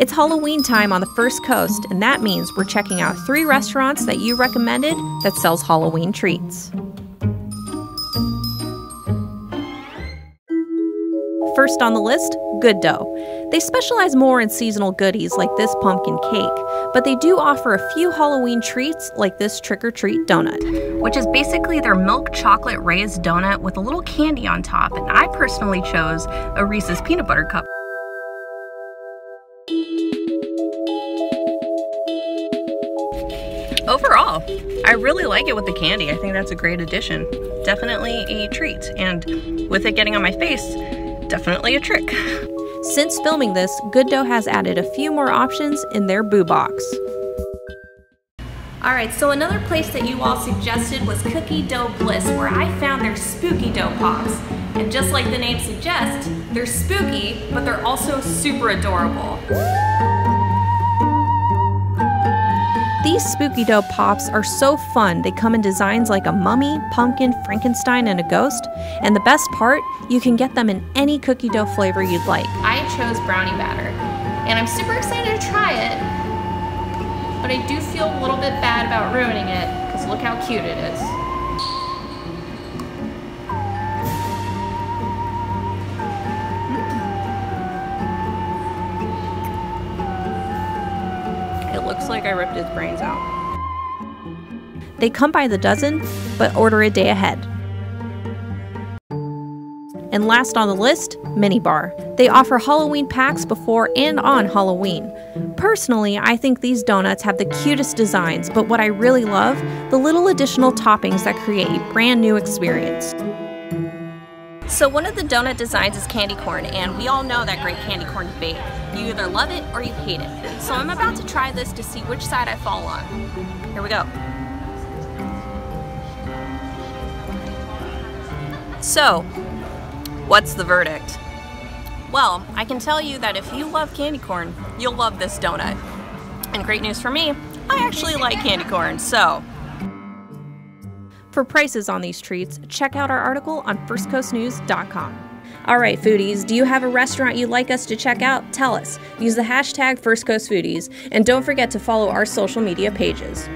It's Halloween time on the First Coast, and that means we're checking out three restaurants that you recommended that sells Halloween treats. First on the list, Good Dough. They specialize more in seasonal goodies like this pumpkin cake, but they do offer a few Halloween treats like this trick or treat donut, which is basically their milk chocolate raised donut with a little candy on top. And I personally chose a Reese's peanut butter cup. Overall, I really like it with the candy. I think that's a great addition. Definitely a treat. And with it getting on my face, definitely a trick. Since filming this, Good Dough has added a few more options in their boo box. Alright, so another place that you all suggested was Cookie Dough Bliss, where I found their spooky dough pops. And just like the name suggests, they're spooky, but they're also super adorable. These spooky dough pops are so fun. They come in designs like a mummy, pumpkin, Frankenstein, and a ghost. And the best part, you can get them in any cookie dough flavor you'd like. I chose brownie batter, and I'm super excited to try it. But I do feel a little bit bad about ruining it, because look how cute it is. It looks like I ripped his brains out. They come by the dozen, but order a day ahead. And last on the list, Mini Bar. They offer Halloween packs before and on Halloween. Personally, I think these donuts have the cutest designs, but what I really love, the little additional toppings that create a brand new experience. So one of the donut designs is candy corn, and we all know that great candy corn debate. You either love it or you hate it. So I'm about to try this to see which side I fall on. Here we go. So, what's the verdict? Well, I can tell you that if you love candy corn, you'll love this donut. And great news for me, I actually like candy corn, so for prices on these treats, check out our article on firstcoastnews.com. All right, foodies, do you have a restaurant you'd like us to check out? Tell us. Use the hashtag First Coast Foodies, and don't forget to follow our social media pages.